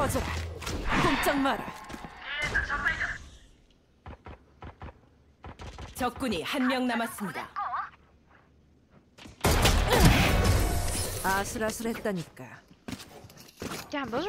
꺼져라. 꼼짝 마라. 적군이 한 명 남았습니다. 아슬아슬했다니까. Damn, 날.